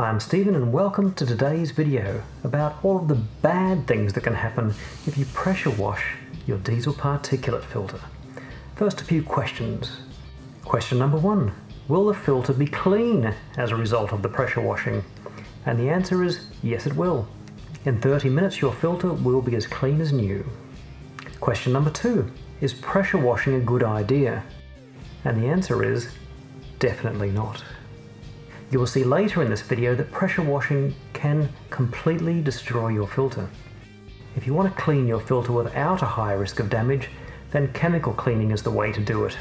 Hi, I'm Steven and welcome to today's video about all of the bad things that can happen if you pressure wash your diesel particulate filter. First, a few questions. Question number one, will the filter be clean as a result of the pressure washing? And the answer is yes it will. In 30 minutes your filter will be as clean as new. Question number two, is pressure washing a good idea? And the answer is definitely not. You will see later in this video that pressure washing can completely destroy your filter. If you want to clean your filter without a high risk of damage, then chemical cleaning is the way to do it.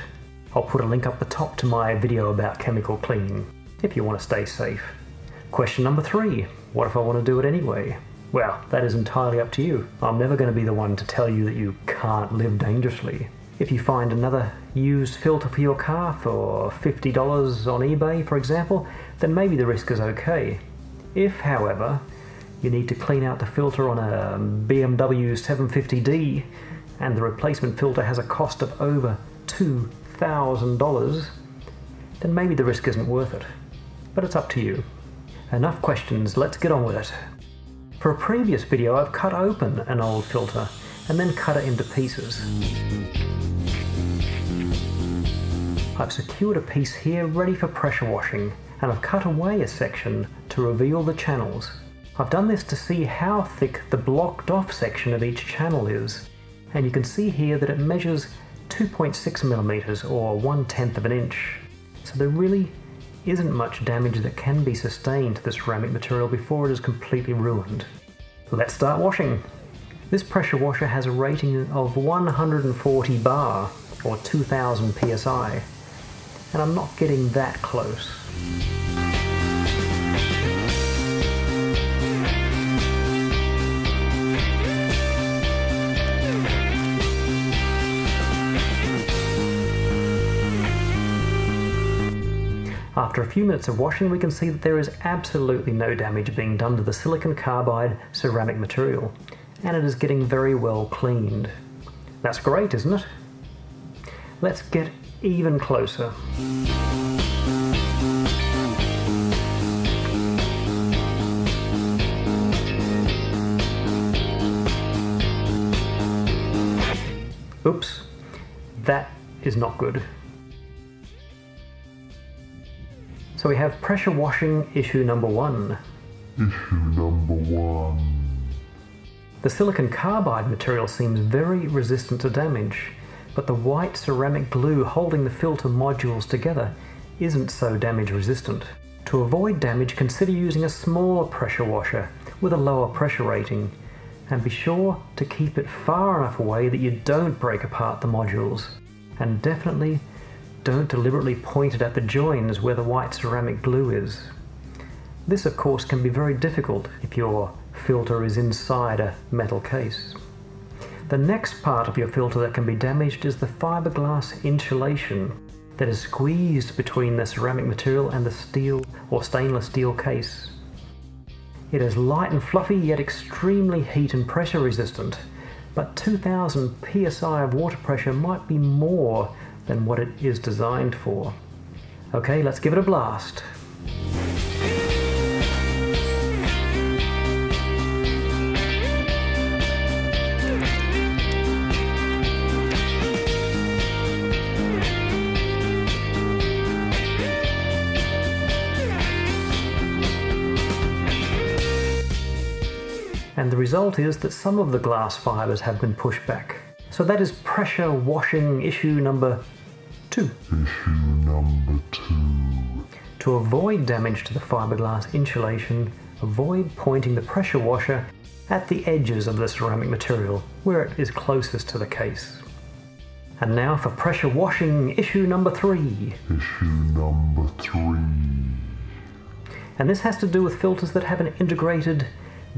I'll put a link up the top to my video about chemical cleaning, if you want to stay safe. Question number three, what if I want to do it anyway? Well, that is entirely up to you. I'm never going to be the one to tell you that you can't live dangerously. If you find another used filter for your car for $50 on eBay, for example, then maybe the risk is okay. If, however, you need to clean out the filter on a BMW 750D and the replacement filter has a cost of over $2,000, then maybe the risk isn't worth it. But it's up to you. Enough questions, let's get on with it. For a previous video I've cut open an old filter and then cut it into pieces. I've secured a piece here ready for pressure washing and I've cut away a section to reveal the channels. I've done this to see how thick the blocked off section of each channel is and you can see here that it measures 2.6 millimeters or one tenth of an inch. So there really isn't much damage that can be sustained to the ceramic material before it is completely ruined. Let's start washing. This pressure washer has a rating of 140 bar or 2000 psi and I'm not getting that close. After a few minutes of washing we can see that there is absolutely no damage being done to the silicon carbide ceramic material and it is getting very well cleaned. That's great isn't it? Let's get even closer. Oops, that is not good. So we have pressure washing issue number one. Issue number one. The silicon carbide material seems very resistant to damage but the white ceramic glue holding the filter modules together isn't so damage resistant. To avoid damage, consider using a smaller pressure washer with a lower pressure rating, and be sure to keep it far enough away that you don't break apart the modules. And definitely don't deliberately point it at the joins where the white ceramic glue is. This of course can be very difficult if your filter is inside a metal case. The next part of your filter that can be damaged is the fiberglass insulation that is squeezed between the ceramic material and the steel or stainless steel case. It is light and fluffy yet extremely heat and pressure resistant, but 2000 psi of water pressure might be more than what it is designed for. Okay, let's give it a blast. And the result is that some of the glass fibers have been pushed back. So that is pressure washing issue number two. Issue number two. To avoid damage to the fiberglass insulation, avoid pointing the pressure washer at the edges of the ceramic material, where it is closest to the case. And now for pressure washing issue number three. Issue number three. And this has to do with filters that have an integrated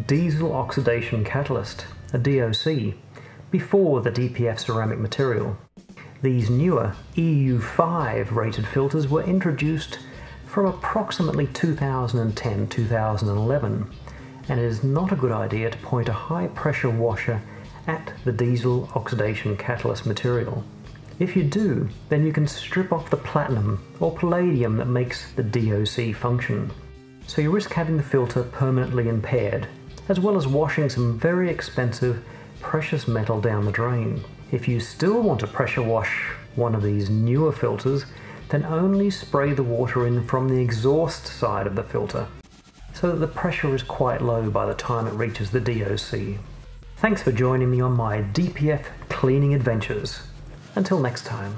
diesel oxidation catalyst, a DOC, before the DPF ceramic material. These newer EU5 rated filters were introduced from approximately 2010-2011 and it is not a good idea to point a high pressure washer at the diesel oxidation catalyst material. If you do, then you can strip off the platinum or palladium that makes the DOC function. so you risk having the filter permanently impaired, as well as washing some very expensive precious metal down the drain. If you still want to pressure wash one of these newer filters, then only spray the water in from the exhaust side of the filter, so that the pressure is quite low by the time it reaches the DOC. Thanks for joining me on my DPF cleaning adventures. Until next time.